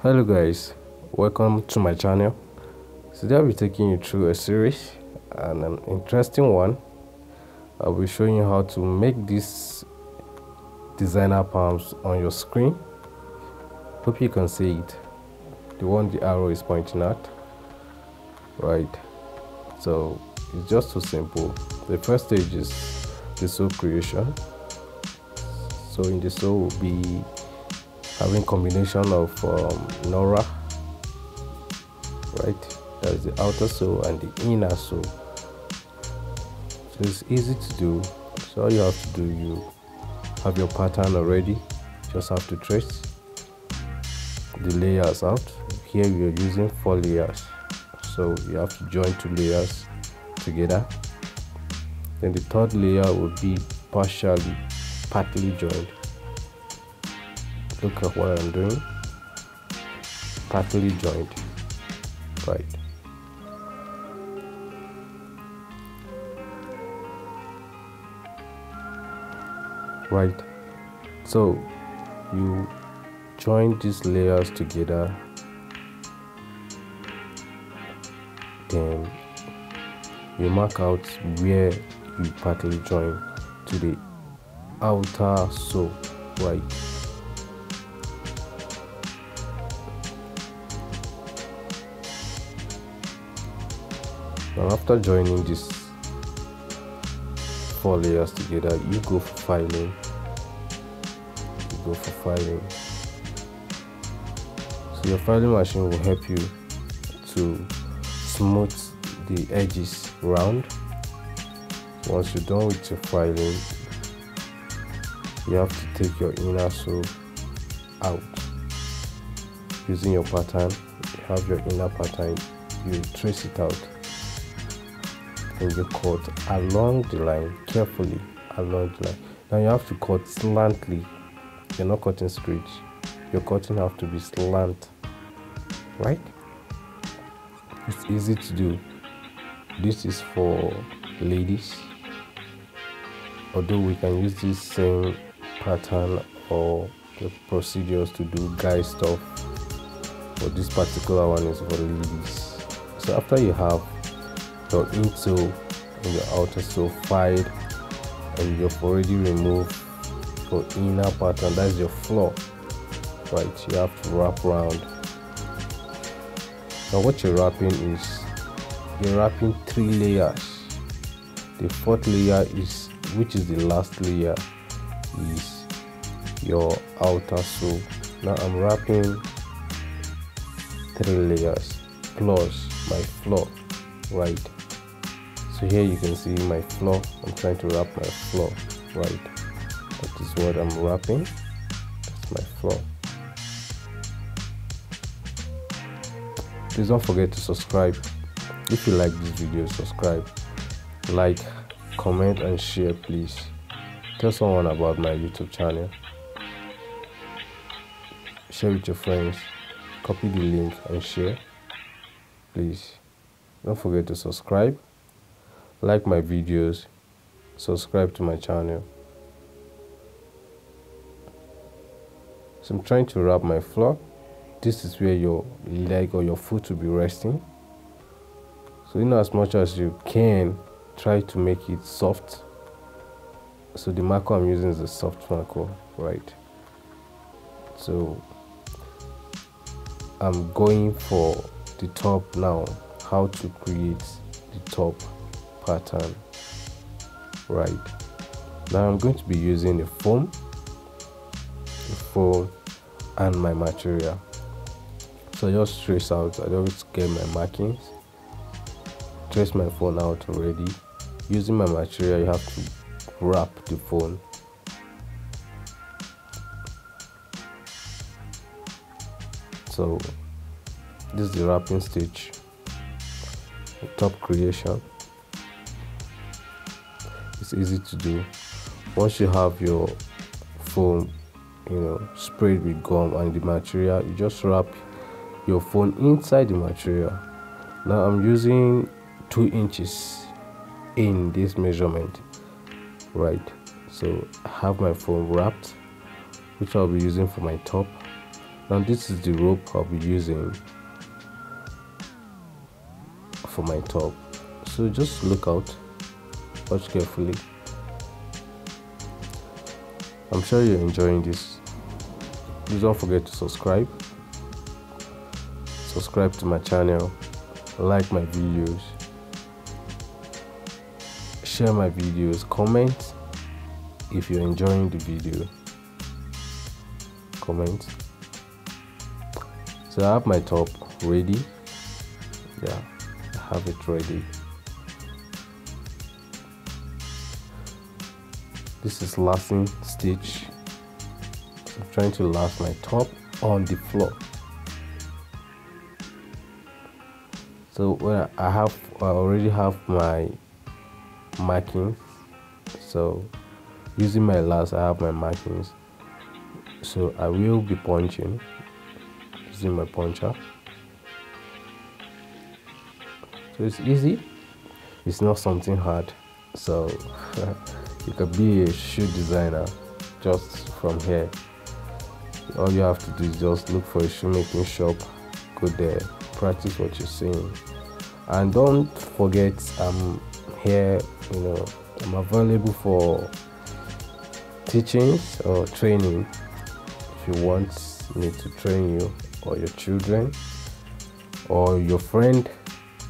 hello guys welcome to my channel. Today i'll be taking you through a series and an interesting one. I'll be showing you how to make these designer palms on your screen. Hope you can see it. The one the arrow is pointing at. Right. So it's just so simple. The first stage is the soap creation. So in the soap will be having combination of um, Nora, right? That's the outer sole and the inner sole. So it's easy to do. So all you have to do, you have your pattern already. Just have to trace the layers out. Here we are using four layers. So you have to join two layers together. Then the third layer will be partially, partly joined look at what I'm doing. Partly joined. Right. Right. So you join these layers together. Then you mark out where you partly join to the outer so right now after joining these four layers together you go for filing. You go for filing. So your filing machine will help you to smooth the edges round. Once you're done with your filing you have to take your inner sole out. Using your pattern you have your inner pattern you trace it out and you cut along the line carefully along the line. Now you have to cut slantly you're not cutting straight your cutting have to be slant. Right? It's easy to do. This is for ladies. Although we can use this same pattern or the procedures to do guy stuff but this particular one is for ladies. So after you have your insole and your outer sole filed and you've already removed your inner part and that's your floor right? You have to wrap around. Now what you're wrapping is you're wrapping three layers. The fourth layer is which is the last layer is your outer sole now i'm wrapping three layers plus my floor right so here you can see my floor. I'm trying to wrap my floor right. That is what i'm wrapping. That's my floor. Please don't forget to subscribe. If you like this video subscribe like comment and share please. Tell someone about my youtube channel. Share with your friends. Copy the link and share please. Don't forget to subscribe like my videos. Subscribe to my channel. So i'm trying to wrap my floor. This is where your leg or your foot will be resting. So in as much as you can try to make it soft. So the marker i'm using is a soft marker right? So i'm going for the top now. How to create the top pattern. Right. Now i'm going to be using a foam a foam and my material. So I just trace out i always get my markings. Trace my foam out already. Using my material you have to wrap the foam. So this is the wrapping stage. Top creation it's easy to do. Once you have your foam you know sprayed with gum and the material you just wrap your foam inside the material. Now i'm using two inches in this measurement right? So i have my foam wrapped which i'll be using for my top. Now this is the rope I'll be using for my top. So just look out watch carefully. I'm sure you're enjoying this. Please don't forget to subscribe. Subscribe to my channel. Like my videos. Share my videos. Comment if you're enjoying the video. Comment. So I have my top ready. Yeah I have it ready this is lasting stitch. I'm trying to last my top on the floor. So when I have I already have my markings. So using my last I have my markings. So I will be punching using my puncher. So it's easy. It's not something hard. So you could be a shoe designer just from here. All you have to do is just look for a shoemaking shop go there practice what you're saying and don't forget i'm here you know i'm available for teachings or training if you want me to train you or your children or your friend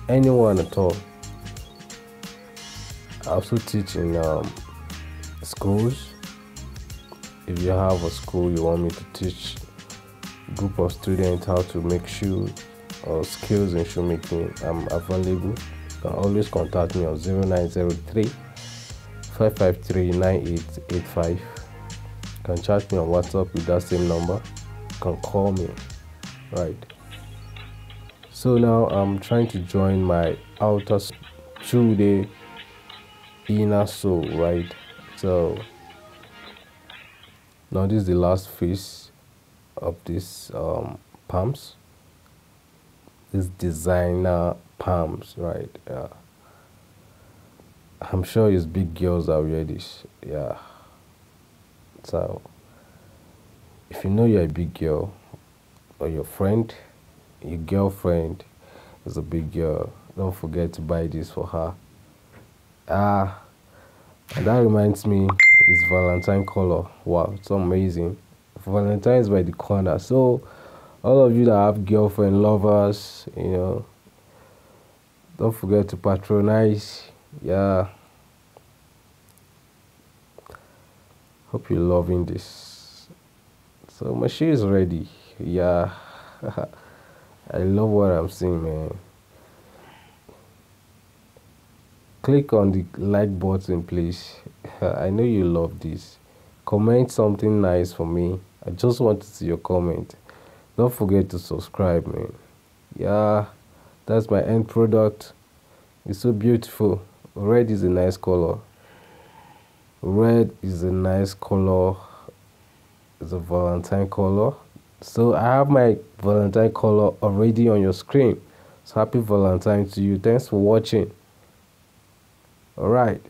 anyone at all. I also teach in um, schools. If you have a school you want me to teach group of students how to make shoes or skills in shoemaking i'm available you can always contact me on 0903 553 9885 you can chat me on whatsapp with that same number. You can call me. Right. So now i'm trying to join my outer two day inner sole right so now this is the last phase of this um, palms this designer palms right? Yeah. I'm sure it's big girls are this. Yeah. So if you know you're a big girl or your friend your girlfriend is a big girl don't forget to buy this for her. Ah and that reminds me it's valentine color wow it's amazing. Valentine is by the corner. So all of you that have girlfriend lovers you know don't forget to patronize. Yeah. Hope you're loving this. So my shoe is ready. Yeah. I love what i'm seeing man click on the like button please. I know you love this. Comment something nice for me. I just want to see your comment. Don't forget to subscribe man. Yeah that's my end product. It's so beautiful. Red is a nice color. Red is a nice color. It's a valentine color. So i have my valentine color already on your screen. So happy valentine to you. Thanks for watching all right